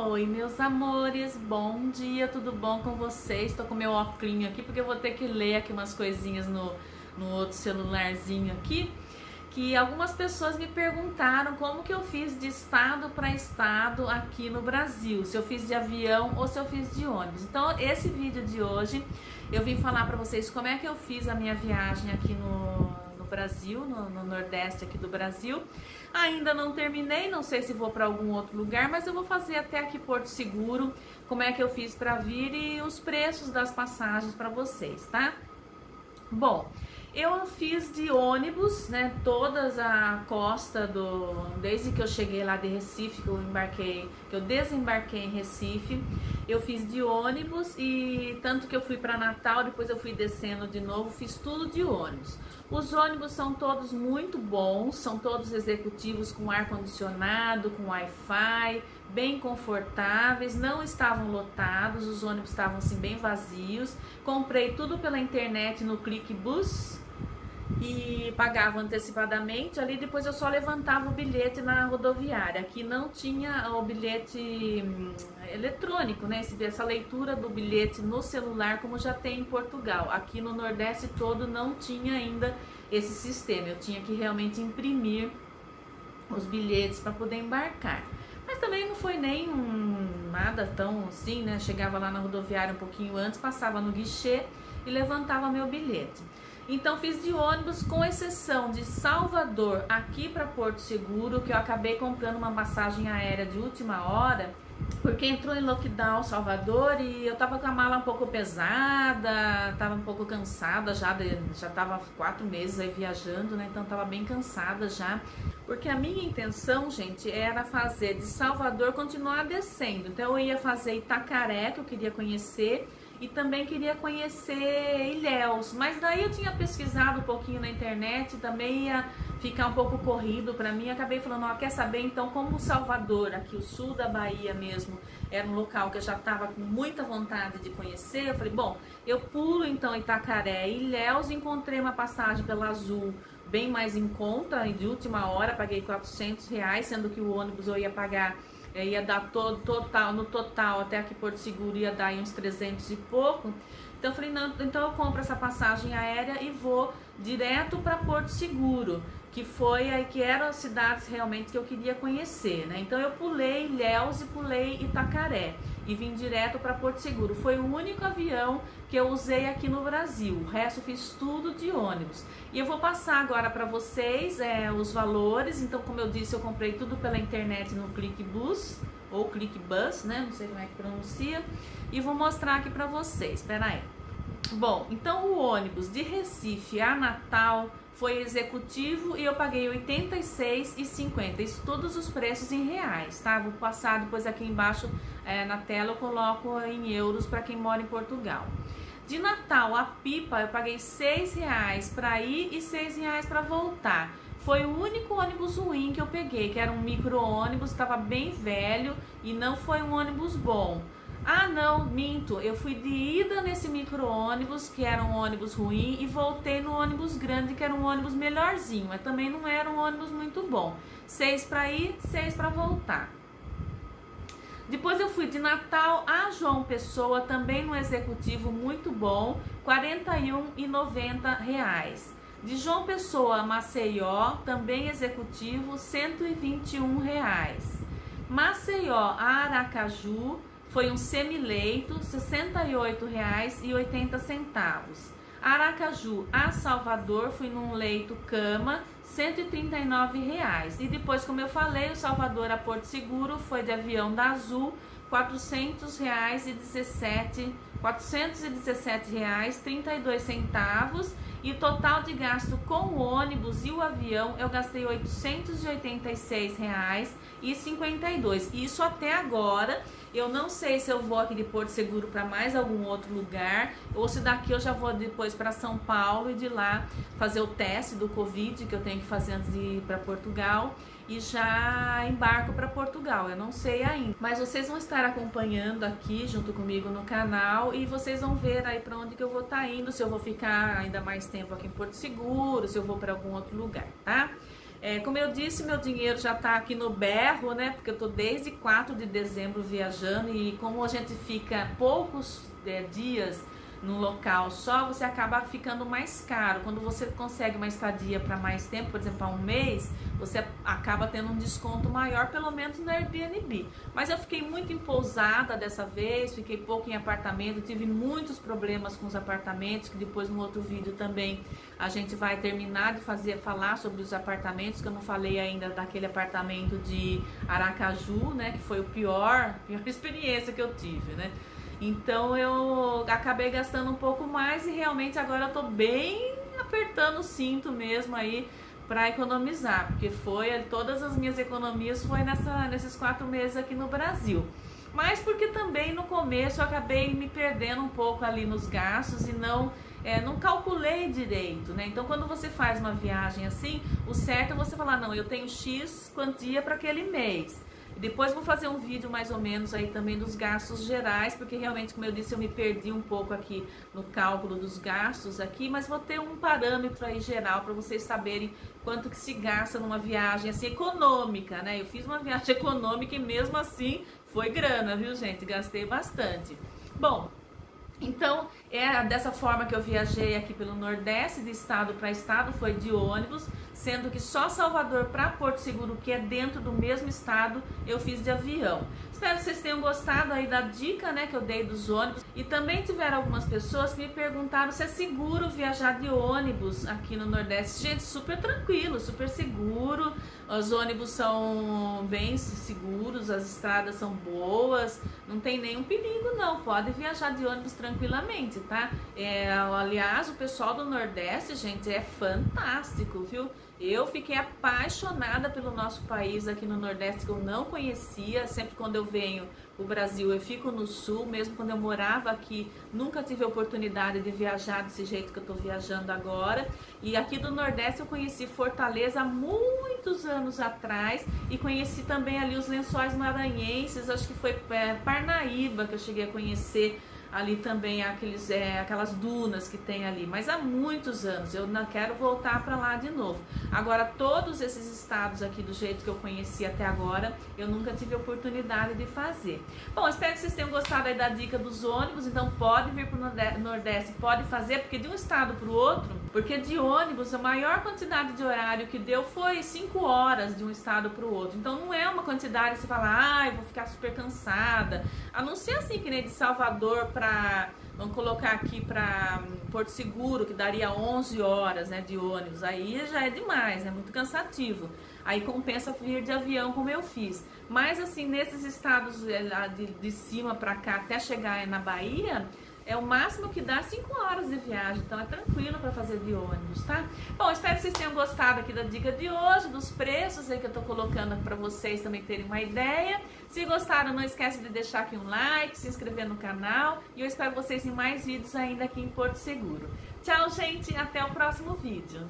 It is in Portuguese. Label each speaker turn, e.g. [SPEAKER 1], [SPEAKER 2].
[SPEAKER 1] Oi, meus amores, bom dia, tudo bom com vocês? Tô com meu óculos aqui porque eu vou ter que ler aqui umas coisinhas no, no outro celularzinho aqui. Que algumas pessoas me perguntaram como que eu fiz de estado para estado aqui no Brasil, se eu fiz de avião ou se eu fiz de ônibus. Então, esse vídeo de hoje eu vim falar para vocês como é que eu fiz a minha viagem aqui no, Brasil, no, no, Nordeste aqui do Brasil. Ainda não terminei, não sei se vou para algum outro lugar, mas eu vou fazer até aqui Porto Seguro, como é que eu fiz para vir e os preços das passagens para vocês, tá? Bom, eu fiz de ônibus, né, todas a costa do desde que eu cheguei lá de Recife, que eu embarquei, que eu desembarquei em Recife, eu fiz de ônibus e tanto que eu fui para Natal, depois eu fui descendo de novo, fiz tudo de ônibus. Os ônibus são todos muito bons, são todos executivos com ar condicionado, com Wi-Fi, bem confortáveis, não estavam lotados, os ônibus estavam assim bem vazios. Comprei tudo pela internet no ClickBus e pagava antecipadamente. Ali depois eu só levantava o bilhete na rodoviária. Aqui não tinha o bilhete hum, eletrônico, né? Essa leitura do bilhete no celular, como já tem em Portugal. Aqui no Nordeste todo não tinha ainda esse sistema. Eu tinha que realmente imprimir os bilhetes para poder embarcar. Mas também não foi nem um, nada tão assim, né? Chegava lá na rodoviária um pouquinho antes, passava no guichê e levantava meu bilhete. Então fiz de ônibus, com exceção de Salvador aqui para Porto Seguro, que eu acabei comprando uma passagem aérea de última hora, porque entrou em lockdown Salvador e eu tava com a mala um pouco pesada, tava um pouco cansada já, de, já tava quatro meses aí viajando, né? Então tava bem cansada já. Porque a minha intenção, gente, era fazer de Salvador continuar descendo. Então eu ia fazer Itacaré, que eu queria conhecer, e também queria conhecer Ilhéus, mas daí eu tinha pesquisado um pouquinho na internet, também ia ficar um pouco corrido para mim, acabei falando, ó, quer saber então como Salvador, aqui o sul da Bahia mesmo, era um local que eu já estava com muita vontade de conhecer, eu falei, bom, eu pulo então Itacaré e Ilhéus, encontrei uma passagem pela Azul bem mais em conta, de última hora, paguei 400 reais, sendo que o ônibus eu ia pagar ia dar todo, total, no total, até aqui Porto Seguro ia dar uns 300 e pouco. Então eu falei, não, então eu compro essa passagem aérea e vou direto para Porto Seguro, que foi aí que eram as cidades realmente que eu queria conhecer, né? Então eu pulei Ilhéus e pulei Itacaré e vim direto para Porto Seguro. Foi o único avião que eu usei aqui no Brasil. O resto fiz tudo de ônibus. E eu vou passar agora para vocês é, os valores. Então, como eu disse, eu comprei tudo pela internet no ClickBus ou ClickBus, né? Não sei como é que pronuncia. E vou mostrar aqui para vocês. Espera aí. Bom, então o ônibus de Recife a Natal foi executivo e eu paguei R$ 86,50. Isso todos os preços em reais, tá? Vou passar depois aqui embaixo é, na tela, eu coloco em euros para quem mora em Portugal. De Natal a Pipa eu paguei R$ reais para ir e R$ reais para voltar. Foi o único ônibus ruim que eu peguei, que era um micro ônibus, estava bem velho e não foi um ônibus bom. Ah, não, minto. Eu fui de ida nesse micro-ônibus, que era um ônibus ruim, e voltei no ônibus grande, que era um ônibus melhorzinho, mas também não era um ônibus muito bom. Seis para ir, seis para voltar. Depois eu fui de Natal a João Pessoa, também no executivo muito bom, R$ 41,90. De João Pessoa Maceió, também executivo, 121 reais. Maceió a Aracaju, foi um semileito, R$ 68,80. Aracaju a Salvador, fui num leito cama, R$ 139,00. E depois, como eu falei, o Salvador a Porto Seguro foi de avião da Azul, R$ 400,17, R$ 417,32 e o total de gasto com o ônibus e o avião eu gastei R$ 886,52. Isso até agora. Eu não sei se eu vou aqui de Porto Seguro para mais algum outro lugar ou se daqui eu já vou depois para São Paulo e de lá fazer o teste do Covid que eu tenho que fazer antes de ir para Portugal e já embarco para Portugal. Eu não sei ainda, mas vocês vão estar acompanhando aqui junto comigo no canal e vocês vão ver aí para onde que eu vou estar tá indo, se eu vou ficar ainda mais tempo aqui em Porto Seguro, se eu vou para algum outro lugar, tá? É, como eu disse, meu dinheiro já está aqui no berro, né? Porque eu estou desde 4 de dezembro viajando e como a gente fica poucos é, dias no local só, você acaba ficando mais caro. Quando você consegue uma estadia para mais tempo, por exemplo, há um mês, você acaba tendo um desconto maior, pelo menos no Airbnb. Mas eu fiquei muito empousada dessa vez, fiquei pouco em apartamento, tive muitos problemas com os apartamentos, que depois no outro vídeo também a gente vai terminar de fazer falar sobre os apartamentos, que eu não falei ainda daquele apartamento de Aracaju, né, que foi o pior, pior experiência que eu tive, né? Então eu acabei gastando um pouco mais e realmente agora eu tô bem apertando o cinto mesmo aí para economizar, porque foi todas as minhas economias foi nessa, nesses quatro meses aqui no Brasil. Mas porque também no começo eu acabei me perdendo um pouco ali nos gastos e não é, não calculei direito, né? Então, quando você faz uma viagem assim, o certo é você falar: não, eu tenho X quantia para aquele mês. Depois vou fazer um vídeo mais ou menos aí também dos gastos gerais, porque realmente, como eu disse, eu me perdi um pouco aqui no cálculo dos gastos aqui, mas vou ter um parâmetro aí geral para vocês saberem quanto que se gasta numa viagem assim econômica, né? Eu fiz uma viagem econômica e mesmo assim foi grana, viu, gente? Gastei bastante. Bom, então, é dessa forma que eu viajei aqui pelo Nordeste, de estado para estado, foi de ônibus sendo que só Salvador para Porto Seguro, que é dentro do mesmo estado, eu fiz de avião. Espero que vocês tenham gostado aí da dica, né, que eu dei dos ônibus. E também tiveram algumas pessoas que me perguntaram se é seguro viajar de ônibus aqui no Nordeste. Gente, super tranquilo, super seguro. Os ônibus são bem seguros, as estradas são boas, não tem nenhum perigo não. Pode viajar de ônibus tranquilamente, tá? É, aliás, o pessoal do Nordeste, gente, é fantástico, viu? Eu fiquei apaixonada pelo nosso país aqui no Nordeste que eu não conhecia. Sempre quando eu venho o Brasil, eu fico no Sul. Mesmo quando eu morava aqui, nunca tive a oportunidade de viajar desse jeito que eu estou viajando agora. E aqui do Nordeste eu conheci Fortaleza há muitos anos atrás e conheci também ali os Lençóis Maranhenses. Acho que foi é, Parnaíba que eu cheguei a conhecer ali também aqueles, é, aquelas dunas que tem ali, mas há muitos anos, eu não quero voltar para lá de novo. Agora, todos esses estados aqui, do jeito que eu conheci até agora, eu nunca tive oportunidade de fazer. Bom, espero que vocês tenham gostado aí da dica dos ônibus, então pode vir para o Nordeste, pode fazer, porque de um estado para o outro, porque de ônibus a maior quantidade de horário que deu foi 5 horas de um estado para o outro, então não é uma quantidade que você fala, ai, ah, vou ficar super cansada, a não ser assim que nem de Salvador para vamos colocar aqui para hum, Porto Seguro, que daria 11 horas né, de ônibus, aí já é demais, é muito cansativo. Aí compensa vir de avião, como eu fiz. Mas assim, nesses estados é, de, de cima para cá, até chegar na Bahia, é o máximo que dá 5 horas de viagem, então é tranquilo para fazer de ônibus, tá? Bom, espero que vocês tenham gostado aqui da dica de hoje, dos preços aí que eu tô colocando para vocês também terem uma ideia. Se gostaram, não esquece de deixar aqui um like, se inscrever no canal e eu espero vocês em mais vídeos ainda aqui em Porto Seguro. Tchau, gente, até o próximo vídeo.